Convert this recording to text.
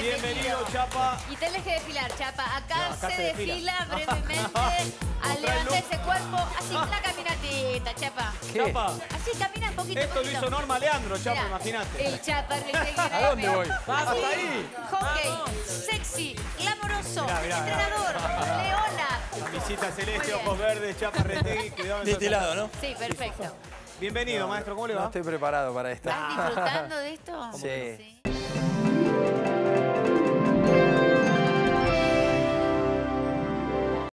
Bienvenido Chapa Y tenés que desfilar, Chapa. Acá, No, acá se, se desfila. brevemente al levantar ese cuerpo. Así, una caminatita, Chapa. Chapa, Así, camina un poquito. esto lo hizo Norma Leandro, Chapa, imagínate. El Chapa Retegui. ¿A dónde voy? Hasta ahí. Hockey, sexy, glamoroso, Mirá, mirá, mirá. entrenador, leona. Camisita celeste, ojos verdes, Chapa Retegui. cuidado en De este lado, ¿no? Sí, perfecto. Bienvenido, maestro, ¿cómo le No va? estoy preparado para esta. ¿Estás disfrutando de esto? Sí.